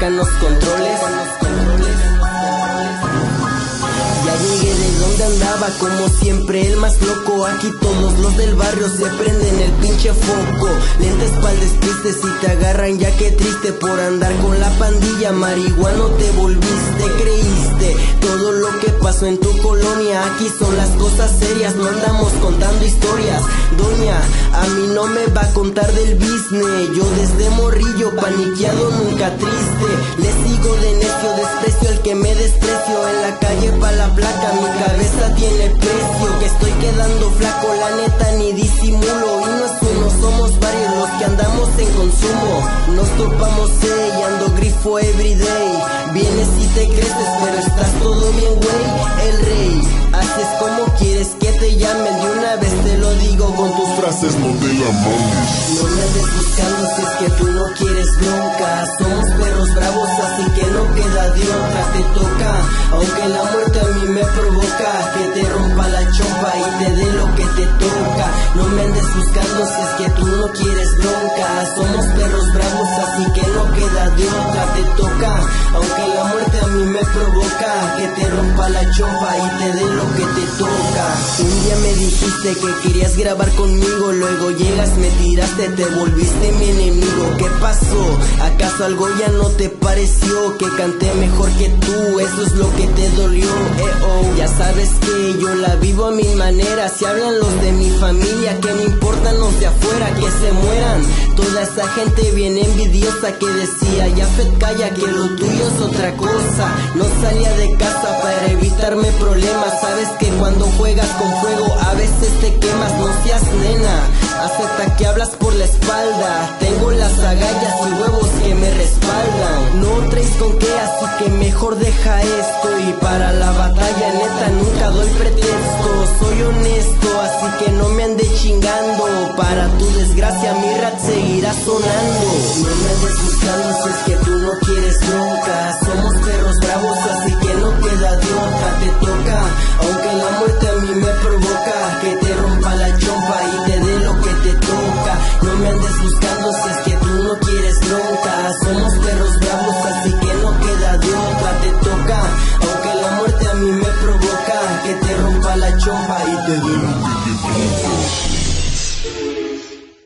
tocan los controles. Ya llegué de donde andaba, como siempre el más loco. Aquí todos los del barrio se prenden el pinche foco. Lentes pa'l despiste si te agarran, ya que triste por andar con la pandilla. Marihuano te creíste. Pasó en tu colonia, aquí son las cosas serias. No andamos contando historias. Doña, a mí no me va a contar del business. Yo desde morrillo, paniqueado, nunca triste. Le sigo de necio, desprecio al que me desprecio. En la calle pa' la placa, mi cabeza tiene precio. Que estoy quedando flaco, la neta ni disimulo. Y no es uno, somos varios los que andamos en consumo. Nos topamos ando grifo everyday. Vienes y te creces, pero estás con frases, no la no me andes buscando si es que tú no quieres bronca. Somos perros bravos, así que no queda de otra. Te toca, aunque la muerte a mí me provoca. Que te rompa la chompa y te dé lo que te toca. No me andes buscando si es que tú no quieres bronca. Somos perros bravos, así que no queda de otra. Te toca, aunque la muerte a mí me provoca. Que te rompa la chompa y te dé lo que te toca. Un día me dijiste que querías grabar conmigo, luego llegas, me tiraste, te volviste mi enemigo. ¿Qué pasó? ¿Acaso algo ya no te pareció? Que canté mejor que tú, eso es lo que te dolió. Eh, oh. Ya sabes que yo la vivo a mi manera. Si hablan los de mi familia, que me Toda esa gente bien envidiosa que decía, ya Fed calla, que lo tuyo es otra cosa. No salía de casa para evitarme problemas. Sabes que cuando juegas con fuego a veces te quemas, no seas nena. Acepta que hablas por la espalda. Tengo las agallas y huevos que me respaldan. No traes con qué, así que mejor deja esto. Y para la batalla, neta, nunca doy pretexto. Soy honesto, así que no me ande chingando. Para tu desgracia, mi rap seguirá sonando. Deus.